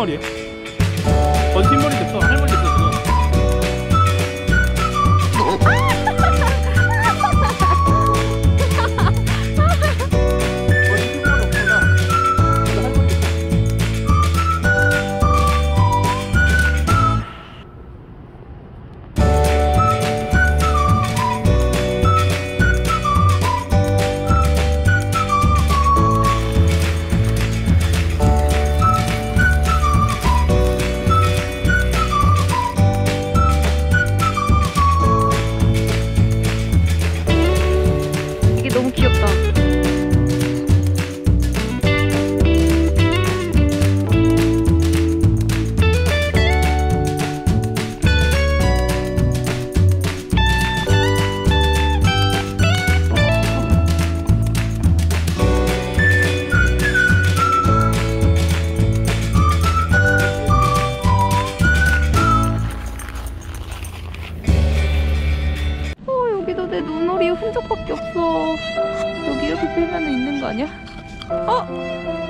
번신머리에? 번신머리 됐어. 할머니 됐어 이렇게 풀면 있는 거 아니야? 어?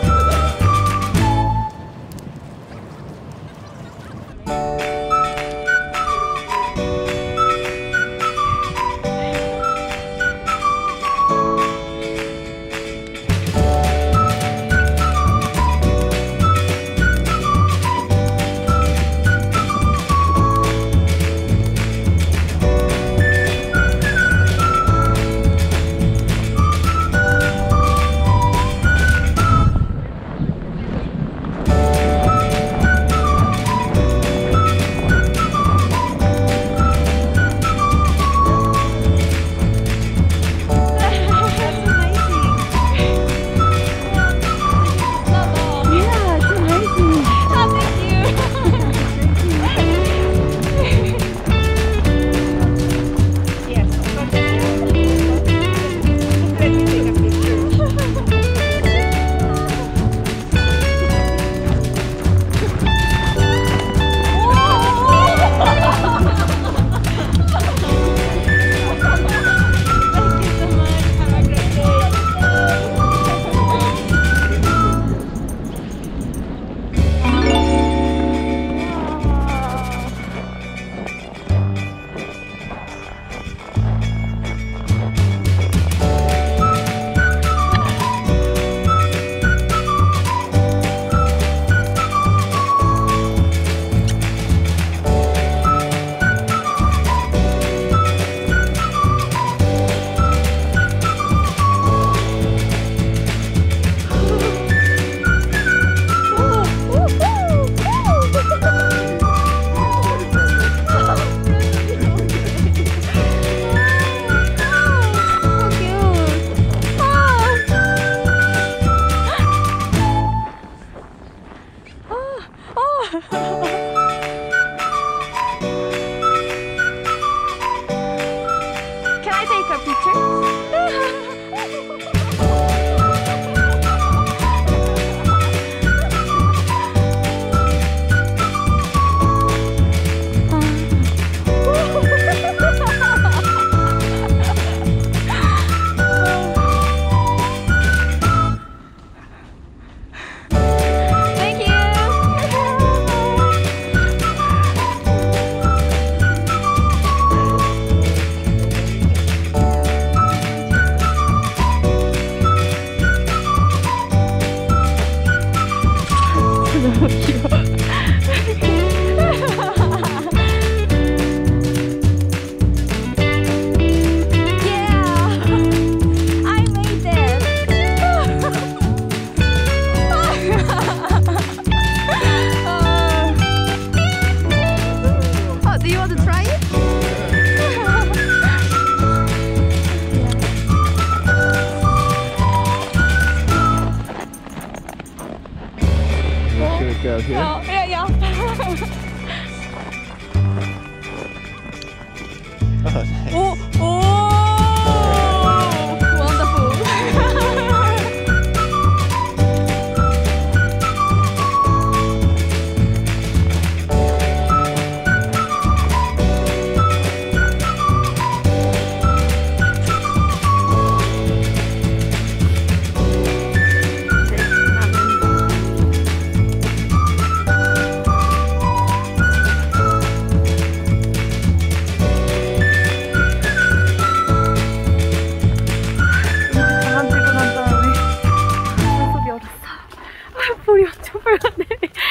엄청 빨갛네.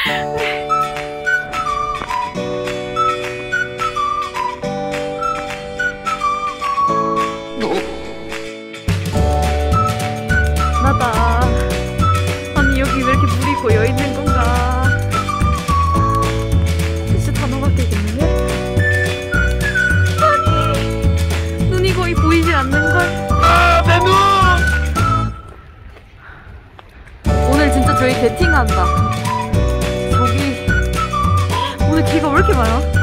나다. 아니 여기 왜 이렇게 물이 고여 있는 건 저희 데팅한다. 저기 오늘 비가 왜 이렇게 많아?